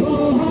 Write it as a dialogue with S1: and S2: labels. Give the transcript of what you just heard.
S1: Oh,